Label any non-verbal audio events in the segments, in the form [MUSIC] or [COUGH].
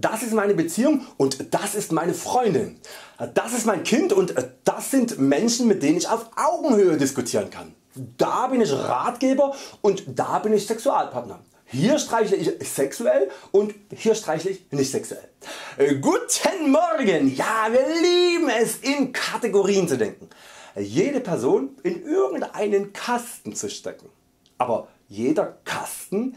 Das ist meine Beziehung und das ist meine Freundin. Das ist mein Kind und das sind Menschen mit denen ich auf Augenhöhe diskutieren kann. Da bin ich Ratgeber und da bin ich Sexualpartner. Hier streichle ich sexuell und hier streichle ich nicht sexuell. Äh, guten Morgen! Ja, wir lieben es in Kategorien zu denken. Jede Person in irgendeinen Kasten zu stecken. Aber jeder Kasten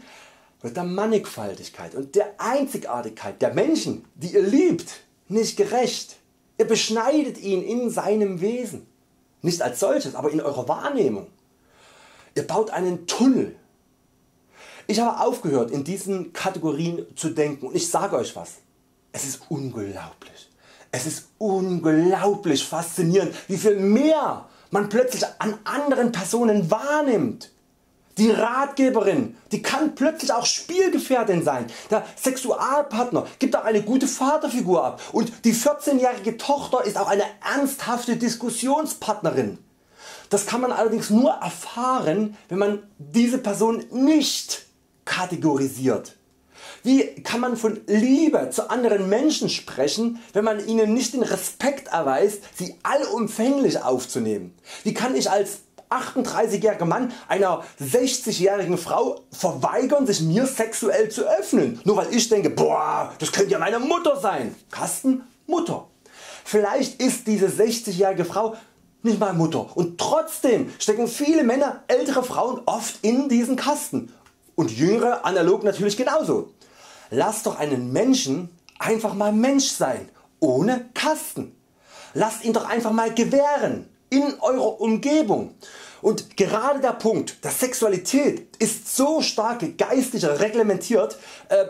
wird der Mannigfaltigkeit und der Einzigartigkeit der Menschen die ihr liebt nicht gerecht. Ihr beschneidet ihn in seinem Wesen. Nicht als solches, aber in eurer Wahrnehmung. Ihr baut einen Tunnel. Ich habe aufgehört in diesen Kategorien zu denken und ich sage Euch was. Es ist unglaublich. Es ist unglaublich faszinierend wie viel mehr man plötzlich an anderen Personen wahrnimmt. Die Ratgeberin die kann plötzlich auch Spielgefährtin sein. Der Sexualpartner gibt auch eine gute Vaterfigur ab und die 14-jährige Tochter ist auch eine ernsthafte Diskussionspartnerin. Das kann man allerdings nur erfahren wenn man diese Person nicht kategorisiert. Wie kann man von Liebe zu anderen Menschen sprechen, wenn man ihnen nicht den Respekt erweist, sie allumfänglich aufzunehmen? Wie kann ich als 38-jähriger Mann einer 60-jährigen Frau verweigern sich mir sexuell zu öffnen, nur weil ich denke, boah, das könnte ja meine Mutter sein. Kasten Mutter. Vielleicht ist diese 60-jährige Frau nicht mal Mutter und trotzdem stecken viele Männer ältere Frauen oft in diesen Kasten und jüngere analog natürlich genauso. Lasst doch einen Menschen einfach mal Mensch sein, ohne Kasten. Lasst ihn doch einfach mal gewähren in eurer Umgebung. Und gerade der Punkt der Sexualität ist so stark geistig reglementiert, äh,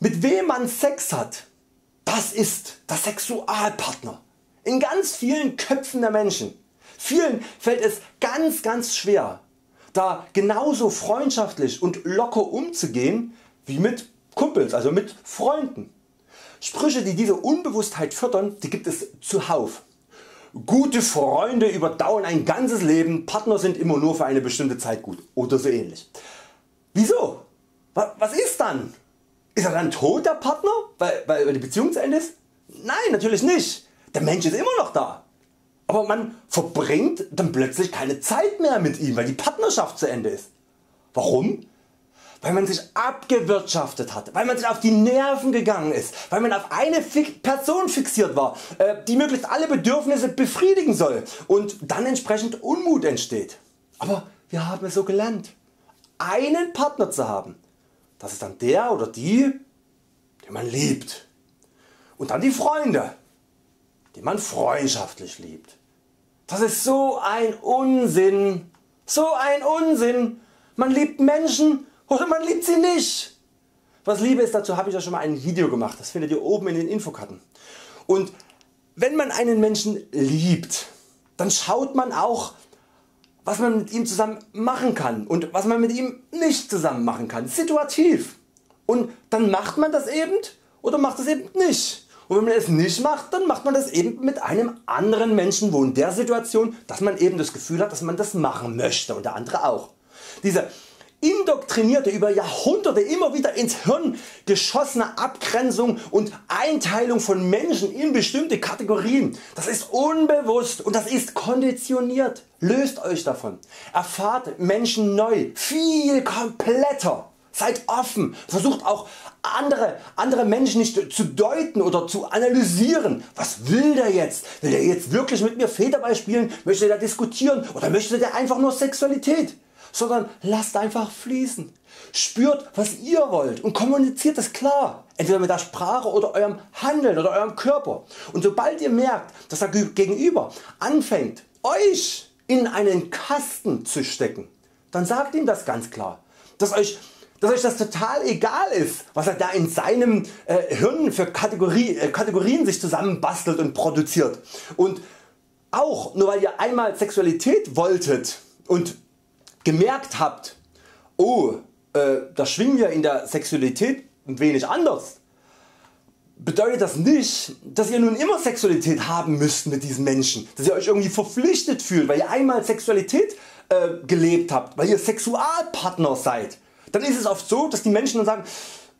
mit wem man Sex hat, das ist der Sexualpartner. In ganz vielen Köpfen der Menschen. Vielen fällt es ganz ganz schwer da genauso freundschaftlich und locker umzugehen wie mit Kumpels, also mit Freunden. Sprüche die diese Unbewusstheit fördern, die gibt es zuhauf. Gute Freunde überdauern ein ganzes Leben, Partner sind immer nur für eine bestimmte Zeit gut oder so ähnlich. Wieso? Was ist dann? Ist er dann tot der Partner, weil, weil die Beziehung zu Ende ist? Nein natürlich nicht. Der Mensch ist immer noch da. Aber man verbringt dann plötzlich keine Zeit mehr mit ihm, weil die Partnerschaft zu Ende ist. Warum? Weil man sich abgewirtschaftet hat, weil man sich auf die Nerven gegangen ist, weil man auf eine Person fixiert war, äh, die möglichst alle Bedürfnisse befriedigen soll und dann entsprechend Unmut entsteht. Aber wir haben es so gelernt, einen Partner zu haben. Das ist dann der oder die, den man liebt. Und dann die Freunde, die man freundschaftlich liebt. Das ist so ein Unsinn. So ein Unsinn. Man liebt Menschen oder man liebt sie nicht. Was Liebe ist, dazu habe ich ja schon mal ein Video gemacht, das findet ihr oben in den Infokarten. Und wenn man einen Menschen liebt, dann schaut man auch was man mit ihm zusammen machen kann und was man mit ihm nicht zusammen machen kann, situativ. Und dann macht man das eben oder macht es eben nicht. Und wenn man es nicht macht, dann macht man das eben mit einem anderen Menschen wo in der Situation, dass man eben das Gefühl hat, dass man das machen möchte und der andere auch. Diese indoktrinierte über Jahrhunderte immer wieder ins Hirn geschossene Abgrenzung und Einteilung von Menschen in bestimmte Kategorien. Das ist unbewusst und das ist konditioniert. Löst Euch davon. Erfahrt Menschen neu, viel kompletter. Seid offen, versucht auch andere, andere Menschen nicht zu deuten oder zu analysieren. Was will der jetzt? Will der jetzt wirklich mit mir Federball spielen? Möchte der diskutieren oder möchte der einfach nur Sexualität? Sondern lasst einfach fließen. Spürt was ihr wollt und kommuniziert es klar, entweder mit der Sprache oder eurem Handeln oder eurem Körper. Und sobald ihr merkt, dass der Gegenüber anfängt Euch in einen Kasten zu stecken, dann sagt ihm das ganz klar, dass euch dass euch das total egal ist was er da in seinem äh, Hirn für Kategorie, äh, Kategorien sich zusammenbastelt und produziert. Und auch nur weil ihr einmal Sexualität wolltet und gemerkt habt, oh, äh, da schwingen wir in der Sexualität ein wenig anders, bedeutet das nicht, dass ihr nun immer Sexualität haben müsst mit diesen Menschen, dass ihr Euch irgendwie verpflichtet fühlt, weil ihr einmal Sexualität äh, gelebt habt, weil ihr Sexualpartner seid. Dann ist es oft so, dass die Menschen dann sagen,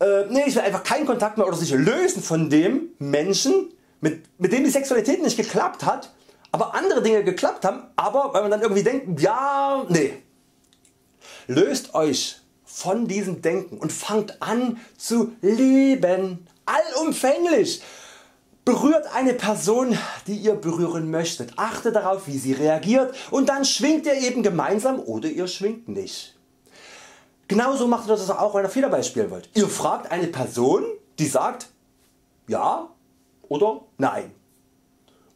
äh, nee, ich will einfach keinen Kontakt mehr oder sich lösen von dem Menschen mit, mit dem die Sexualität nicht geklappt hat, aber andere Dinge geklappt haben, aber weil man dann irgendwie denkt, ja, nee. Löst Euch von diesem Denken und fangt an zu leben, allumfänglich. Berührt eine Person die ihr berühren möchtet, achtet darauf wie sie reagiert und dann schwingt ihr eben gemeinsam oder ihr schwingt nicht. Genauso macht ihr das auch wenn ihr Federball spielen wollt. Ihr fragt eine Person die sagt ja oder nein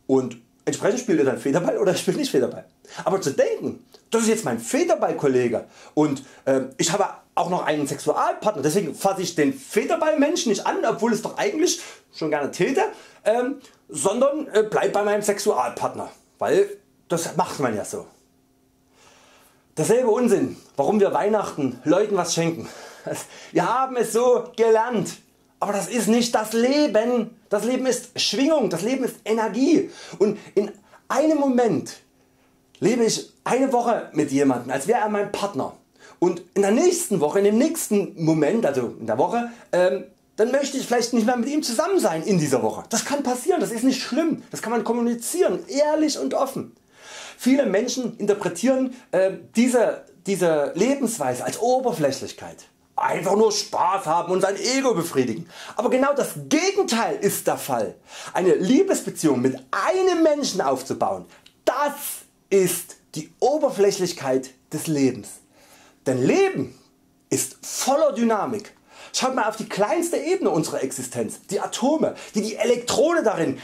und entsprechend spielt ihr dann Federball oder [LAUGHS] spielt nicht Federball. Aber zu denken das ist jetzt mein Federballkollege und äh, ich habe auch noch einen Sexualpartner, deswegen fasse ich den Federballmenschen nicht an, obwohl es doch eigentlich schon gerne täte, ähm, sondern äh, bleib bei meinem Sexualpartner, weil das macht man ja so. Dasselbe Unsinn, warum wir Weihnachten Leuten was schenken. [LAUGHS] Wir haben es so gelernt, aber das ist nicht das Leben. Das Leben ist Schwingung, das Leben ist Energie und in einem Moment lebe ich eine Woche mit jemandem, als wäre er mein Partner und in der nächsten Woche, in dem nächsten Moment, also in der Woche, ähm, dann möchte ich vielleicht nicht mehr mit ihm zusammen sein in dieser Woche. Das kann passieren, das ist nicht schlimm, das kann man kommunizieren, ehrlich und offen. Viele Menschen interpretieren äh, diese, diese Lebensweise als Oberflächlichkeit. Einfach nur Spaß haben und sein Ego befriedigen. Aber genau das Gegenteil ist der Fall. Eine Liebesbeziehung mit einem Menschen aufzubauen, das ist die Oberflächlichkeit des Lebens. Denn Leben ist voller Dynamik. Schaut mal auf die kleinste Ebene unserer Existenz, die Atome, die die Elektronen darin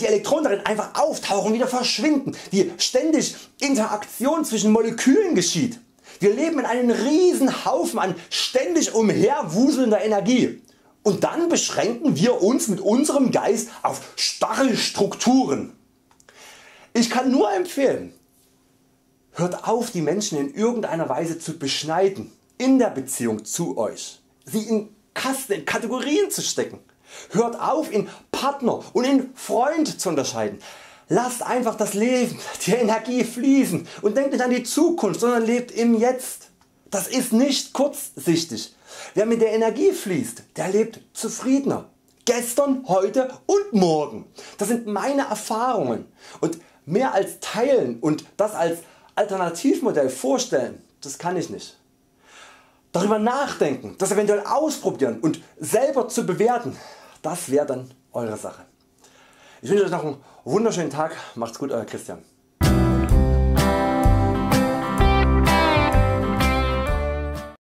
die Elektronen darin einfach auftauchen wieder verschwinden, die ständig Interaktion zwischen Molekülen geschieht. Wir leben in einem riesen Haufen an ständig umherwuselnder Energie und dann beschränken wir uns mit unserem Geist auf starre Strukturen. Ich kann nur empfehlen Hört auf die Menschen in irgendeiner Weise zu beschneiden in der Beziehung zu Euch, sie in Kasten, in Kategorien zu stecken. Hört auf in Partner und in Freund zu unterscheiden. Lasst einfach das Leben, die Energie fließen und denkt nicht an die Zukunft, sondern lebt im Jetzt. Das ist nicht kurzsichtig. Wer mit der Energie fließt, der lebt zufriedener. Gestern, heute und morgen. Das sind meine Erfahrungen und mehr als teilen und das als Alternativmodell vorstellen, das kann ich nicht. Darüber nachdenken, das eventuell ausprobieren und selber zu bewerten, das wäre dann Eure Sache. Ich wünsche Euch noch einen wunderschönen Tag, macht's gut Euer Christian.